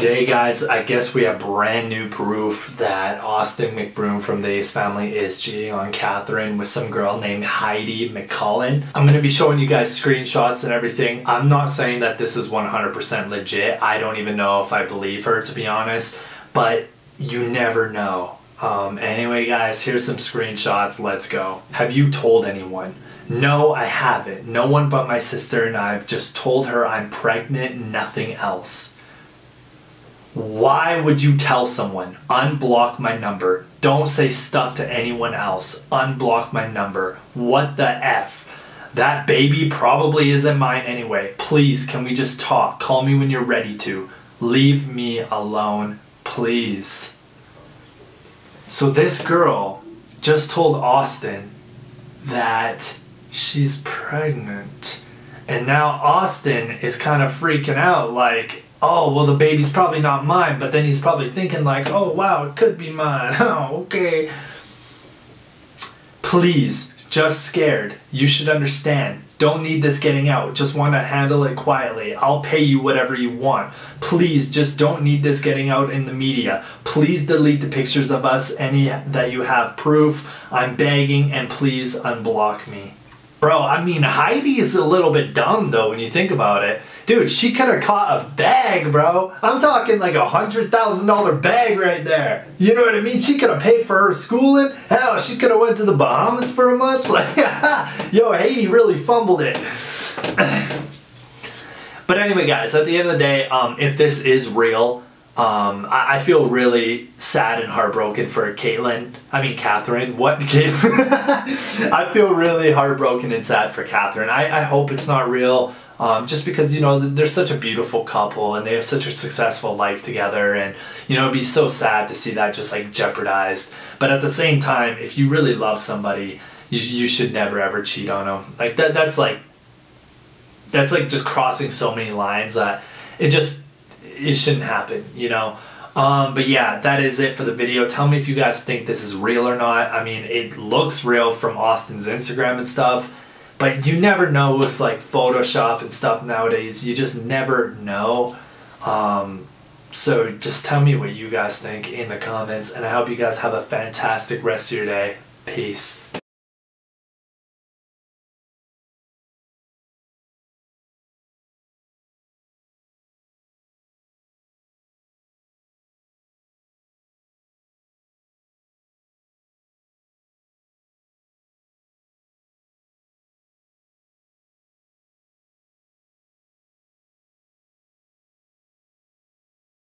Today, guys, I guess we have brand new proof that Austin McBroom from the Ace family is cheating on Catherine with some girl named Heidi McCullen. I'm to be showing you guys screenshots and everything. I'm not saying that this is 100% legit. I don't even know if I believe her, to be honest, but you never know. Um, anyway, guys, here's some screenshots. Let's go. Have you told anyone? No, I haven't. No one but my sister and I have just told her I'm pregnant, nothing else. Why would you tell someone, unblock my number? Don't say stuff to anyone else. Unblock my number. What the F? That baby probably isn't mine anyway. Please, can we just talk? Call me when you're ready to. Leave me alone, please. So this girl just told Austin that she's pregnant. And now Austin is kind of freaking out like, oh, well, the baby's probably not mine, but then he's probably thinking, like, oh, wow, it could be mine. Oh, okay. Please, just scared. You should understand. Don't need this getting out. Just want to handle it quietly. I'll pay you whatever you want. Please, just don't need this getting out in the media. Please delete the pictures of us, any that you have proof. I'm begging, and please unblock me. Bro, I mean, Heidi is a little bit dumb though when you think about it. Dude, she could have caught a bag, bro. I'm talking like a hundred thousand dollar bag right there. You know what I mean? She could have paid for her schooling. Hell, she could have went to the Bahamas for a month. Like, yo, Heidi really fumbled it. but anyway, guys, at the end of the day, um, if this is real, um, I, I, feel really sad and heartbroken for Caitlyn. I mean, Catherine. What? I feel really heartbroken and sad for Catherine. I, I hope it's not real. Um, just because, you know, they're such a beautiful couple and they have such a successful life together. And, you know, it'd be so sad to see that just like jeopardized. But at the same time, if you really love somebody, you, you should never ever cheat on them. Like that, that's like, that's like just crossing so many lines that it just, it shouldn't happen, you know. Um, but yeah, that is it for the video. Tell me if you guys think this is real or not. I mean, it looks real from Austin's Instagram and stuff, but you never know with like Photoshop and stuff nowadays. You just never know. Um, so just tell me what you guys think in the comments, and I hope you guys have a fantastic rest of your day. Peace.